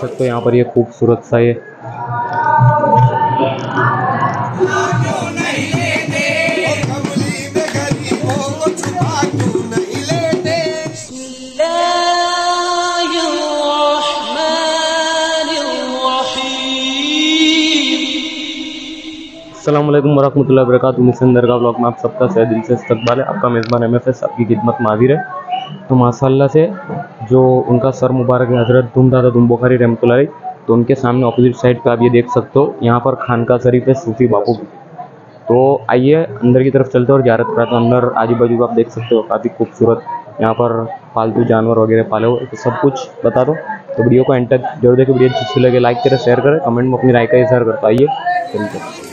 सकते यहाँ पर ये खूबसूरत सा ये अल्लाम वरहमल वरक मिसंदर का ब्लॉग में आप सबका सह दिल से इस्तकबाल है। आपका मेज़बान एम एफ़ एस आपकी खिदमत में हाजिर है। तो माशाल्लाह से जो उनका सर मुबारक है, हज़रत दुम दादा दुम बुखारी रहमतुल्लाह तो उनके सामने अपोजिट साइड पे आप ये देख सकते हो, यहाँ पर खानका शरीफ है, सूफी बापू की तो आइए, अंदर की तरफ़ चलते हैं और ज्यारत कराते हैं अंदर आजू बाजू का आप देख सकते हो, काफ़ी खूबसूरत यहाँ पर पालतू जानवर वगैरह पाले हुए तो सब कुछ बता दो। तो वीडियो को एंड तक ज़रूर देखो, वीडियो अच्छी लगे, लाइक करें शेयर करें कमेंट में अपनी राय का इजहार कर पाइए चलते हैं।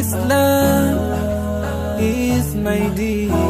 Islam is my deen.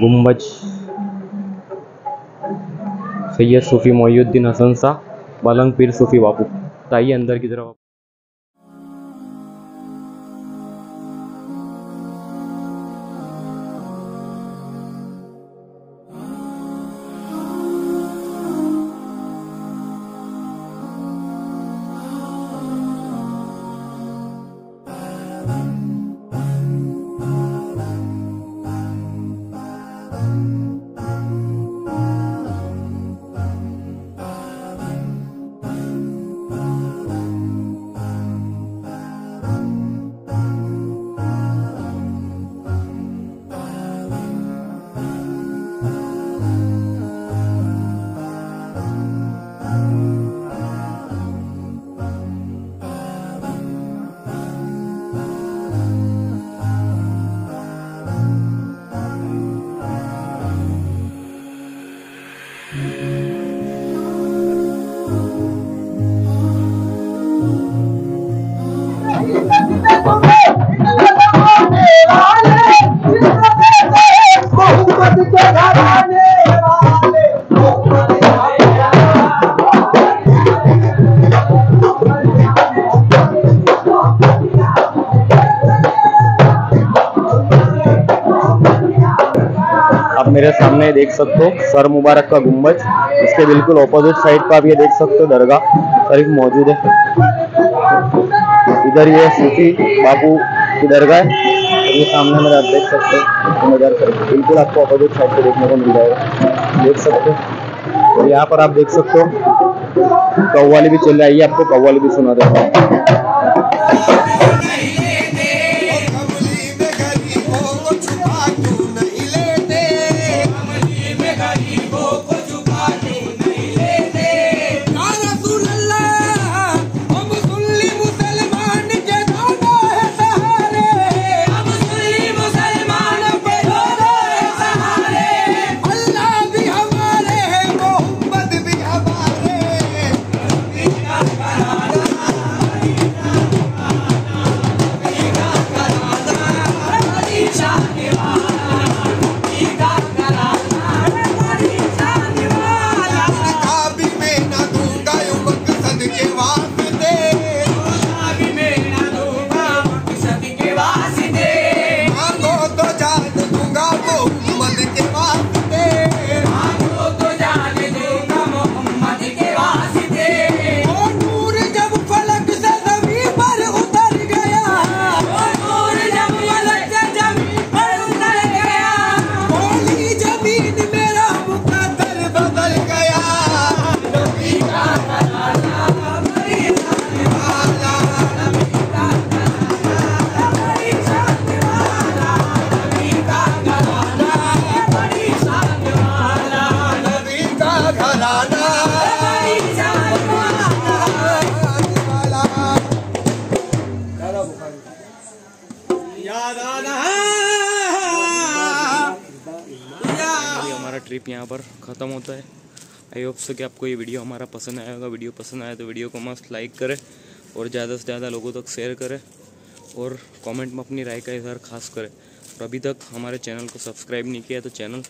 गुम्बज सैयद सूफी मोहुद्दीन हसन शाह बलंग पीर सूफी बापू तो आइए अंदर की तरफ आप मेरे सामने देख सकते हो, सर मुबारक का गुम्बज। इसके बिल्कुल ऑपोजिट साइड पर आप ये देख सकते हो, दरगाह। शरीफ मौजूद है। इधर ये सूफी बापू की दरगाह है। ये सामने मेरा आप देख सकते हो, नज़र शरीफ बिल्कुल आपको ऑपोजिट साइड पे देखने को मिल जाएगा। देख सकते हो। और यहाँ पर आप देख सकते हो, कव्वाली भी चल रही है, आपको कव्वाली भी सुना देता हूँ। ट्रिप यहाँ पर ख़त्म होता है। आई होप सो कि आपको ये वीडियो हमारा पसंद आया होगा। वीडियो पसंद आया तो वीडियो को मस्त लाइक करें और ज़्यादा से ज़्यादा लोगों तक शेयर करें और कमेंट में अपनी राय का इजहार खास करें। और अभी तक हमारे चैनल को सब्सक्राइब नहीं किया तो चैनल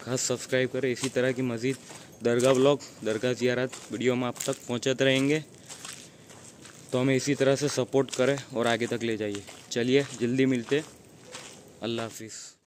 खास सब्सक्राइब करें। इसी तरह की मज़ीद दरगाह ब्लॉग दरगाह जियारत वीडियो हम आप तक पहुँचाते रहेंगे। तो हमें इसी तरह से सपोर्ट करें और आगे तक ले जाइए। चलिए, जल्दी मिलते अल्लाह हाफिज़।